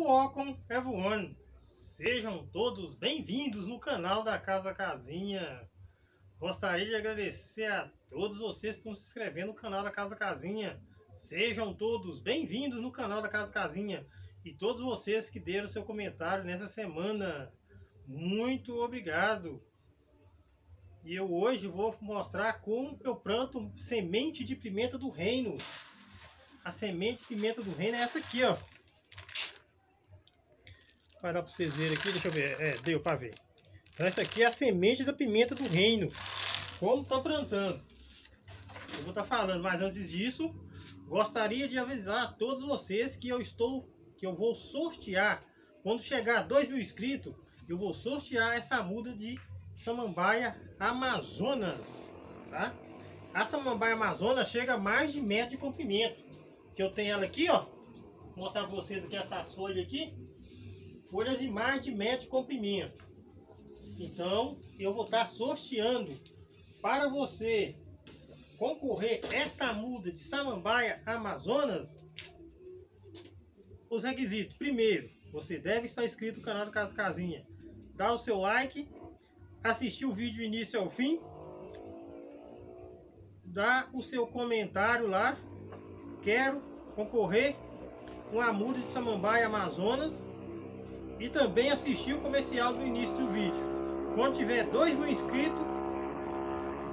Welcome everyone! Sejam todos bem-vindos no canal da Casa Casinha. Gostaria de agradecer a todos vocês que estão se inscrevendo no canal da Casa Casinha. Sejam todos bem-vindos no canal da Casa Casinha. E todos vocês que deram seu comentário nessa semana. Muito obrigado! E eu hoje vou mostrar como eu planto semente de pimenta do reino. A semente de pimenta do reino é essa aqui, ó. Vai dar para vocês verem aqui, deixa eu ver. É, deu para ver. Então essa aqui é a semente da pimenta do reino. Como tá plantando. Eu vou estar tá falando, mas antes disso, gostaria de avisar a todos vocês que eu estou, que eu vou sortear. Quando chegar a 2 mil inscritos, eu vou sortear essa muda de samambaia Amazonas, tá? A samambaia Amazonas chega a mais de metro de comprimento. Que eu tenho ela aqui, ó. Vou mostrar para vocês aqui essas folhas aqui folhas de mais de metro de comprimento. Então, eu vou estar sorteando para você concorrer esta muda de samambaia Amazonas. Os requisitos. Primeiro, você deve estar inscrito no canal do Casa Casinha. Dá o seu like, assistir o vídeo início ao fim. Dá o seu comentário lá. Quero concorrer uma muda de samambaia Amazonas e também assistir o comercial do início do vídeo. Quando tiver 2 mil inscritos,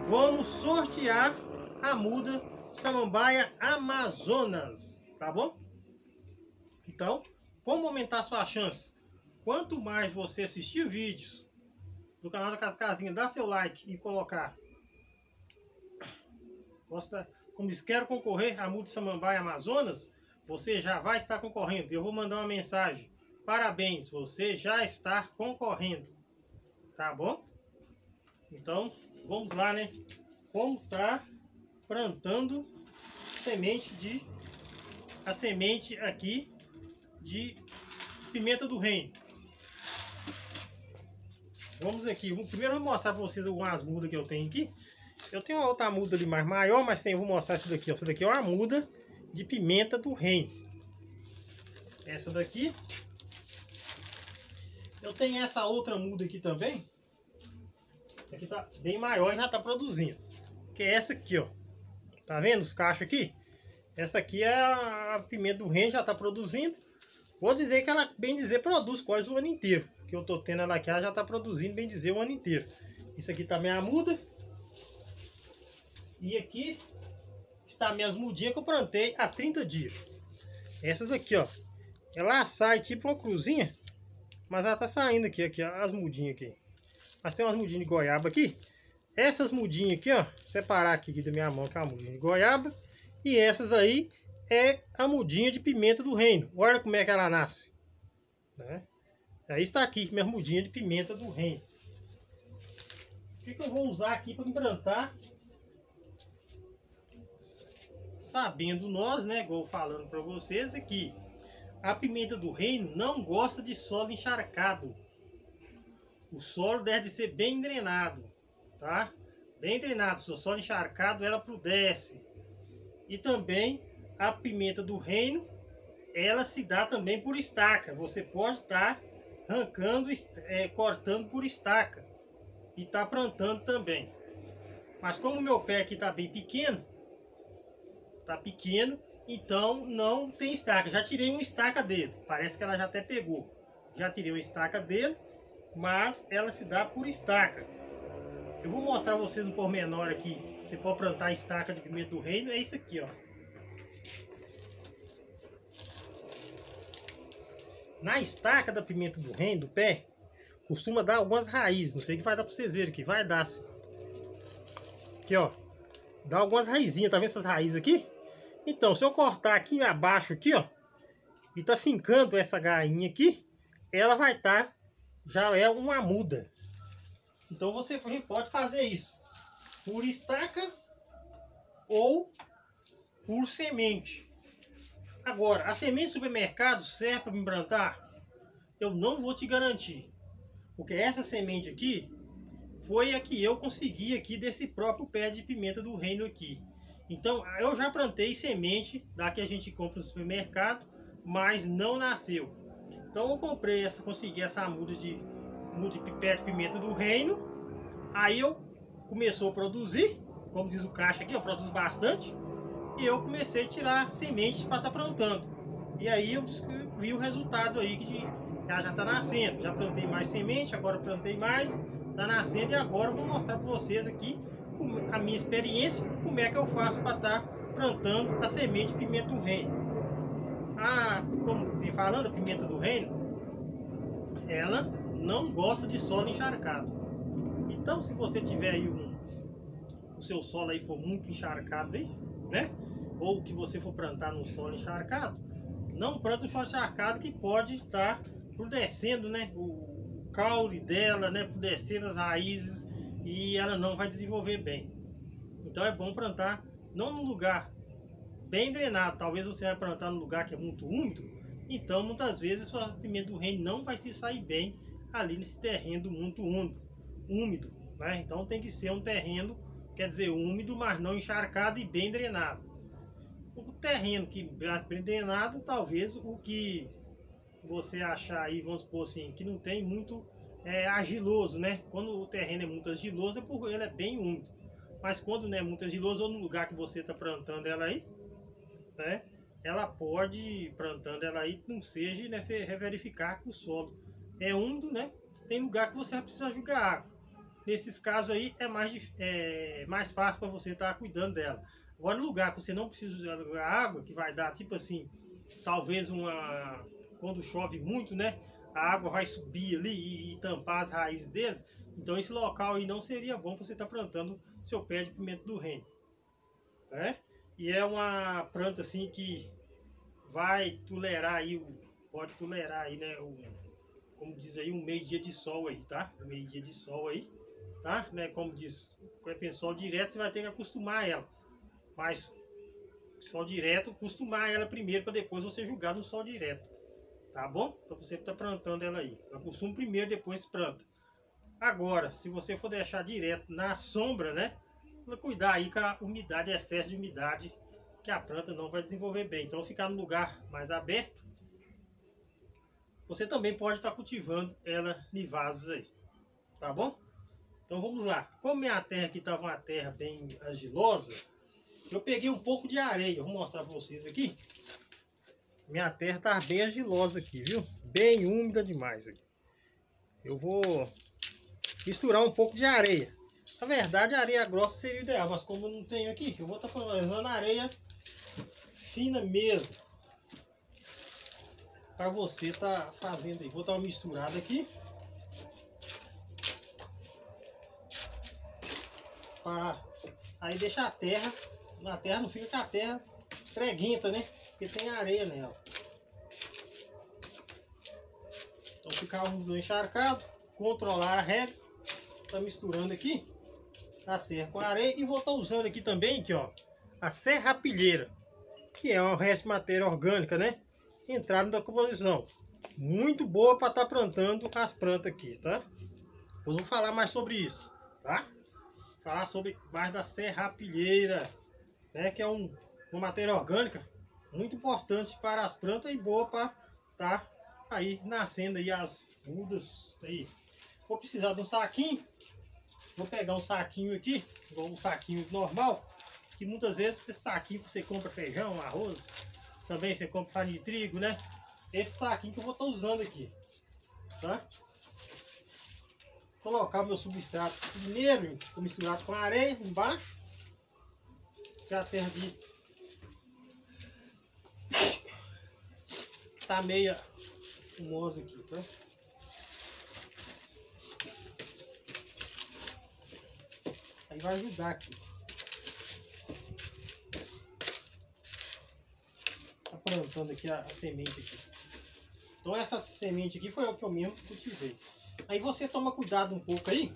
vamos sortear a muda Samambaia Amazonas, tá bom? Então, como aumentar sua chance? Quanto mais você assistir vídeos do canal da Casa Casinha, dá seu like e colocar gosta, como diz, quero concorrer à muda Samambaia Amazonas, você já vai estar concorrendo. Eu vou mandar uma mensagem Parabéns, você já está concorrendo. Tá bom? Então, vamos lá, né? Como tá plantando semente de a semente aqui de pimenta do reino. Vamos aqui. Primeiro eu vou mostrar para vocês algumas mudas que eu tenho aqui. Eu tenho uma outra muda ali mais maior, mas tem, vou mostrar essa daqui. Ó. Essa daqui é uma muda de pimenta do reino. Essa daqui eu tenho essa outra muda aqui também. Essa aqui tá bem maior e já tá produzindo. Que é essa aqui, ó. Tá vendo os cachos aqui? Essa aqui é a pimenta do reino, já tá produzindo. Vou dizer que ela, bem dizer, produz quase o ano inteiro. Que eu tô tendo ela aqui, ela já tá produzindo, bem dizer, o ano inteiro. Isso aqui também é a muda. E aqui está minhas mudinhas que eu plantei há 30 dias. Essas aqui, ó. Ela sai tipo uma cruzinha. Mas ela tá saindo aqui, aqui, as mudinhas aqui. Mas tem umas mudinhas de goiaba aqui. Essas mudinhas aqui, ó. Separar aqui da minha mão, que é uma mudinha de goiaba. E essas aí é a mudinha de pimenta do reino. Olha como é que ela nasce. Né? Aí está aqui, minha mudinha de pimenta do reino. O que, que eu vou usar aqui para implantar? Sabendo nós, né, igual falando para vocês aqui, a pimenta do reino não gosta de solo encharcado. O solo deve ser bem drenado, tá? Bem drenado. Se o solo encharcado, ela pudesse. E também a pimenta do reino, ela se dá também por estaca. Você pode estar tá arrancando, é, cortando por estaca. E tá plantando também. Mas como meu pé aqui tá bem pequeno, tá pequeno, então não tem estaca. Já tirei uma estaca dele. Parece que ela já até pegou. Já tirei uma estaca dele, mas ela se dá por estaca. Eu vou mostrar a vocês um pormenor aqui. Você pode plantar estaca de pimenta do reino. É isso aqui, ó. Na estaca da pimenta do reino, do pé, costuma dar algumas raízes. Não sei o que vai dar para vocês verem aqui. Vai dar. Aqui, ó. Dá algumas raizinhas. Tá vendo essas raízes aqui? Então, se eu cortar aqui abaixo, aqui, ó, e tá fincando essa gainha aqui, ela vai estar, tá, já é uma muda. Então, você pode fazer isso por estaca ou por semente. Agora, a semente do supermercado serve para me plantar? Eu não vou te garantir. Porque essa semente aqui foi a que eu consegui aqui desse próprio pé de pimenta do reino aqui. Então, eu já plantei semente da que a gente compra no supermercado, mas não nasceu. Então eu comprei essa, consegui essa muda de muda de de pimenta do reino. Aí eu começou a produzir, como diz o caixa aqui, eu produzo bastante. E eu comecei a tirar semente para estar tá plantando. E aí eu vi o resultado aí que já já está nascendo. Já plantei mais semente, agora plantei mais, está nascendo e agora eu vou mostrar para vocês aqui a minha experiência, como é que eu faço para estar tá plantando a semente de pimenta do reino a, como vem falando, a pimenta do reino, ela não gosta de solo encharcado. Então, se você tiver aí um, o seu solo aí for muito encharcado aí, né? Ou que você for plantar num solo encharcado, não planta um solo encharcado que pode estar tá descendo, né? O caule dela, né? descendo as raízes e ela não vai desenvolver bem. Então é bom plantar não num lugar bem drenado. Talvez você vai plantar num lugar que é muito úmido, então muitas vezes sua pimenta do reino não vai se sair bem ali nesse terreno muito úmido. úmido né? Então tem que ser um terreno, quer dizer, úmido, mas não encharcado e bem drenado. O terreno que bem drenado, talvez o que você achar aí, vamos supor assim, que não tem muito é, argiloso, né? Quando o terreno é muito argiloso, é porque ele é bem úmido. Mas quando não é muito argiloso, ou no lugar que você está plantando ela aí, né? Ela pode, plantando ela aí, não seja, né? Você reverificar que o solo é úmido, né? Tem lugar que você precisa jogar água. Nesses casos aí é mais, é, mais fácil para você estar tá cuidando dela. Agora, no lugar que você não precisa jogar água, que vai dar tipo assim, talvez uma. Quando chove muito, né? A água vai subir ali e, e tampar as raízes deles. Então, esse local aí não seria bom para você estar tá plantando seu pé de pimenta do reino. Né? E é uma planta assim que vai tolerar aí, pode tolerar aí, né? O, como diz aí, um meio dia de sol aí, tá? Um meio dia de sol aí, tá? Né? Como diz, com o sol direto você vai ter que acostumar ela. Mas sol direto, acostumar ela primeiro para depois você jogar no sol direto. Tá bom? Então você está plantando ela aí. Acostuma primeiro, depois planta. Agora, se você for deixar direto na sombra, né? cuidar aí com a umidade, excesso de umidade, que a planta não vai desenvolver bem. Então, ficar no lugar mais aberto, você também pode estar cultivando ela em vasos aí, tá bom? Então vamos lá. Como minha terra aqui estava uma terra bem argilosa, eu peguei um pouco de areia. Vou mostrar para vocês aqui. Minha terra está bem argilosa aqui, viu? Bem úmida demais aqui. Eu vou misturar um pouco de areia. Na verdade, areia grossa seria ideal, mas como eu não tenho aqui, eu vou estar tá usando areia fina mesmo. Para você tá fazendo aí. Vou dar uma misturada aqui. Para aí deixar a terra, na terra não fica com a terra preguenta, né? Porque tem areia nela. Então ficar um encharcado, controlar a régua. Tá misturando aqui a terra com a areia. E vou estar usando aqui também, aqui, ó, a serrapilheira, que é uma resto de matéria orgânica, né? Entrada da composição. Muito boa para estar tá plantando as plantas aqui, tá? Depois vou falar mais sobre isso, tá? Falar sobre mais da serrapilheira, né? Que é um, uma matéria orgânica muito importante para as plantas e boa para tá aí nascendo aí as mudas aí. Vou precisar de um saquinho Vou pegar um saquinho aqui, igual um saquinho normal, que muitas vezes esse saquinho você compra feijão, arroz, também você compra farinha de trigo, né? Esse saquinho que eu vou estar usando aqui, tá? Colocar o meu substrato primeiro, misturado com areia embaixo, que a terra aqui tá meia fumosa aqui, tá? Aí vai ajudar aqui. Tá plantando aqui a, a semente aqui. Então essa semente aqui foi o que eu mesmo cultivei. Aí você toma cuidado um pouco aí.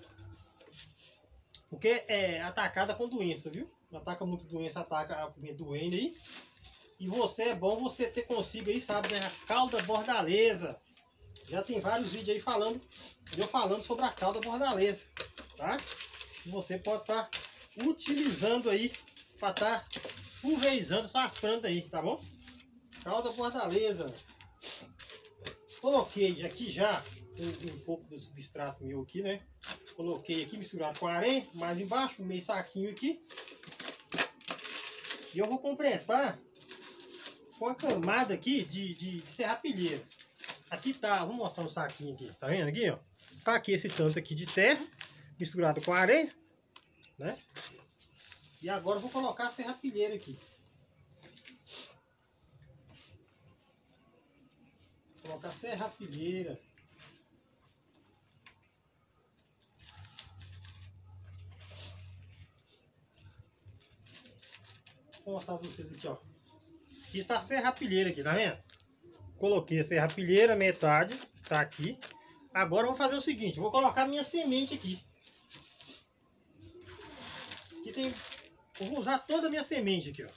Porque é atacada com doença, viu? Ataca muito doença, ataca a doente aí. E você é bom você ter consigo aí, sabe, né? A cauda bordaleza. Já tem vários vídeos aí falando, eu falando sobre a cauda bordaleza, tá? você pode estar tá utilizando aí para estar tá pulverizando suas plantas aí, tá bom? Calda fortaleza. Coloquei aqui já um, um pouco do substrato meu aqui, né? Coloquei aqui misturado com areia, mais embaixo, meio saquinho aqui. E eu vou completar com a camada aqui de, de, serrapilheira. Aqui tá, vou mostrar um saquinho aqui, tá vendo aqui, ó? Tá aqui esse tanto aqui de terra, misturado com areia, né? E agora eu vou colocar a serrapilheira aqui. Vou colocar a serrapilheira. Vou mostrar pra vocês aqui, ó. Aqui está a serrapilheira aqui, tá vendo? Coloquei a serrapilheira, metade, tá aqui. Agora eu vou fazer o seguinte, vou colocar minha semente aqui. Aqui tem... Eu vou usar toda a minha semente aqui, ó.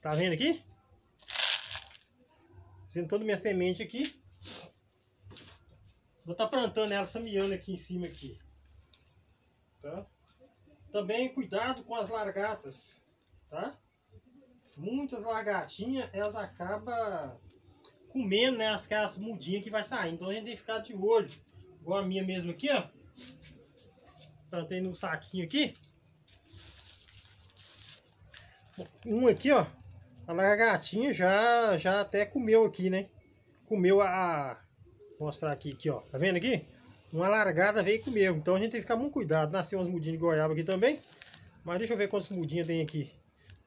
Tá vendo aqui? Usando toda a minha semente aqui. Vou estar tá plantando ela, semeando aqui em cima aqui. Tá? Também cuidado com as largatas, tá? Muitas lagartinhas, elas acabam comendo, né, as, as mudinhas que vai sair. Então a gente tem que ficar de olho. Igual a minha mesmo aqui, ó. Plantei no saquinho aqui. Um aqui, ó. A lagartinha já, já até comeu aqui, né? Comeu a... Vou mostrar aqui, aqui, ó. Tá vendo aqui? Uma largada veio comeu. Então a gente tem que ficar muito cuidado. Nasceu umas mudinhas de goiaba aqui também. Mas deixa eu ver quantas mudinhas tem aqui.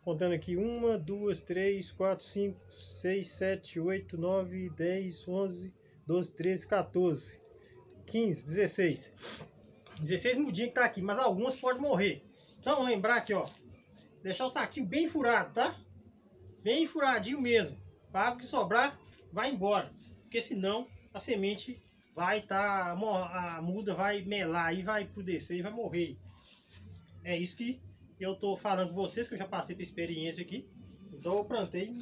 Contando aqui, uma, duas, três, quatro, cinco, seis, sete, oito, nove, dez, onze, doze, treze, 14, 15, 16. 16 mudinhas que tá aqui, mas algumas podem morrer. Então, lembrar aqui, ó. Deixar o saquinho bem furado, tá? Bem furadinho mesmo. Para que sobrar, vai embora. Porque senão a semente vai estar, tá, a muda vai melar e vai descer e vai morrer. É isso que eu tô falando com vocês, que eu já passei por experiência aqui. Então eu plantei,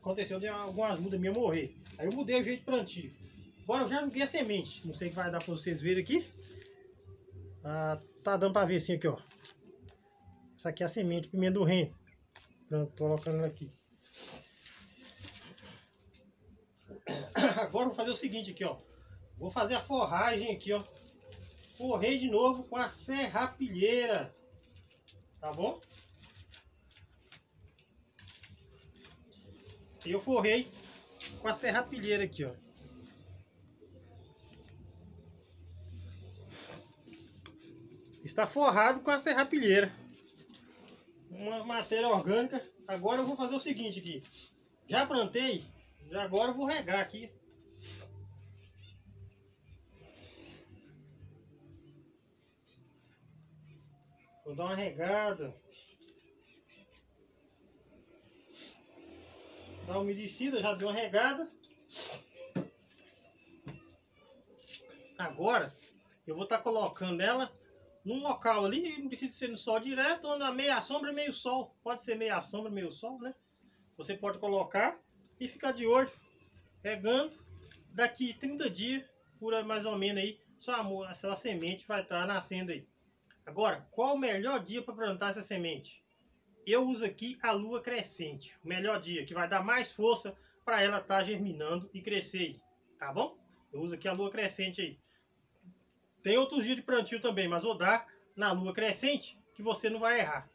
aconteceu de algumas mudas minhas morrer. Aí eu mudei o jeito de plantio. Agora eu já joguei a semente. Não sei que vai dar pra vocês verem aqui. Ah, tá dando pra ver assim aqui, ó. Essa aqui é a semente de pimenta do reino. Tô colocando aqui. Agora eu vou fazer o seguinte aqui, ó. Vou fazer a forragem aqui, ó. Forrei de novo com a serrapilheira. Tá bom? E eu forrei com a serrapilheira aqui, ó. Está forrado com a serrapilheira. Uma matéria orgânica. Agora eu vou fazer o seguinte aqui. Já plantei, agora eu vou regar aqui. Vou dar uma regada. Dar uma umedecida, já deu uma regada. Agora, eu vou estar tá colocando ela num local ali, não precisa ser no sol direto ou na meia sombra, meio sol. Pode ser meia sombra, meio sol, né? Você pode colocar e ficar de olho, regando. Daqui 30 dias, por mais ou menos aí, sua, sua semente vai estar tá nascendo aí. Agora, qual o melhor dia para plantar essa semente? Eu uso aqui a lua crescente, o melhor dia, que vai dar mais força para ela estar tá germinando e crescer tá bom? Eu uso aqui a lua crescente aí. Tem outros dias de plantio também, mas vou dar na lua crescente que você não vai errar.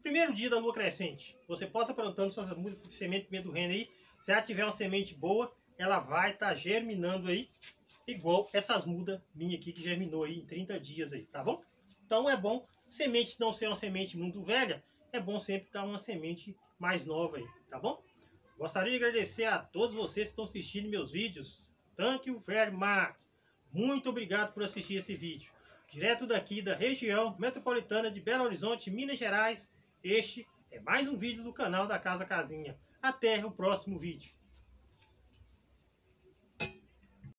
Primeiro dia da lua crescente, você pode estar tá plantando sua semente do reino aí. Se ela tiver uma semente boa, ela vai estar tá germinando aí, igual essas mudas minhas aqui que germinou aí em 30 dias aí, tá bom? Então é bom, semente não ser uma semente muito velha, é bom sempre dar uma semente mais nova aí, tá bom? Gostaria de agradecer a todos vocês que estão assistindo meus vídeos. Tanque o Vermar. Muito obrigado por assistir esse vídeo. Direto daqui da região metropolitana de Belo Horizonte, Minas Gerais. Este é mais um vídeo do canal da Casa Casinha. Até o próximo vídeo.